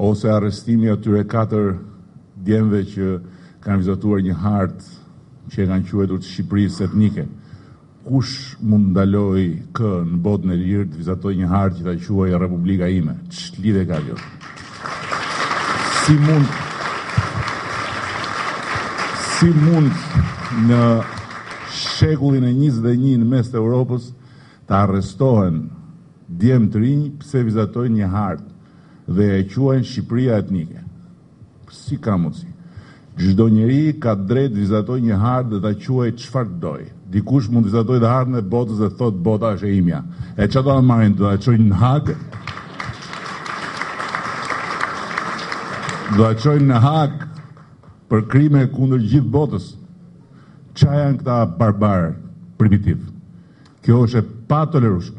ose arrestimi i atyre katër djemve që kanë vizatuar një hartë që e kanë quajtur të Shqipërisë etnike. Kush mund të ndalojë kë në botën e lirë të vizatojë një hartë që ta quajë Republika ime? Ç'lidhje ka kjo? Si mund si mund në shekullin e 21 në mes të Europës të arrestohen djem të rinj pse vizatojnë një hartë? dhe e quajnë Shqipëria etnike. Si ka mundësi? Çdo njeri ka të drejtë të vizatojë një hartë dhe ta quajë çfarë të dojë. Dikush mund të vizatojë dhe hartën e botës dhe të thotë bota është e imja. E çfarë do ta marrin, do ta çojnë në Hagë? Do ta çojnë në Hagë për krime kundër gjithë botës? Çfarë janë këta barbarë primitivë? Kjo është e patolerueshme.